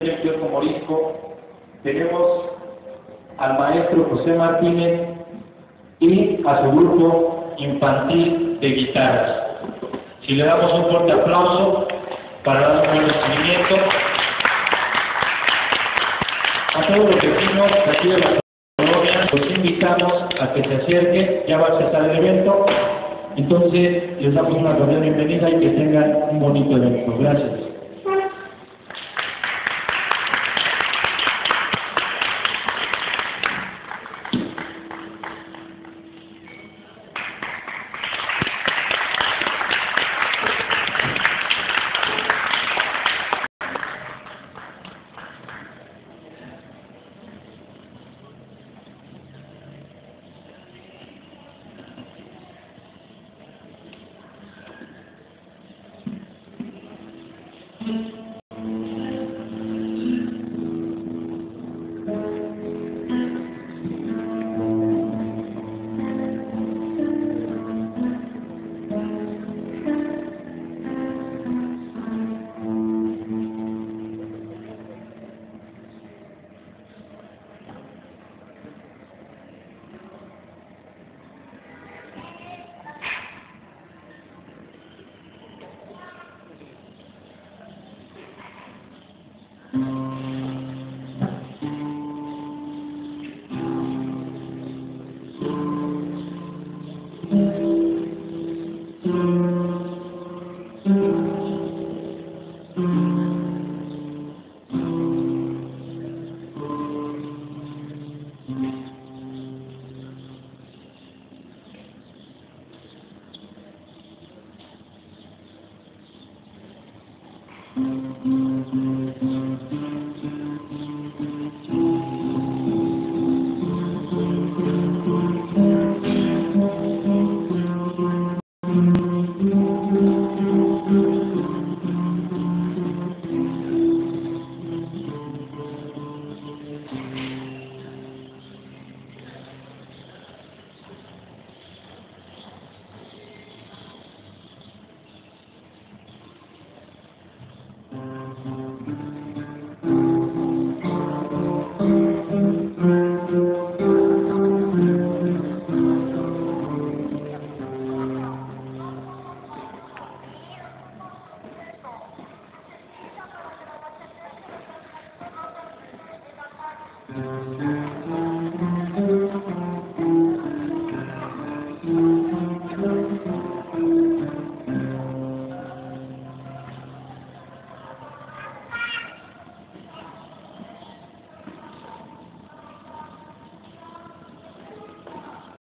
el morisco, tenemos al maestro José Martínez y a su grupo infantil de guitarras. Si le damos un fuerte aplauso para dar un buen recibimiento a todos los vecinos aquí de la colonia, los invitamos a que se acerquen, ya va a empezar el evento, entonces les damos una cordial bienvenida y que tengan un bonito evento. Gracias. Thank mm -hmm. you. Thank you.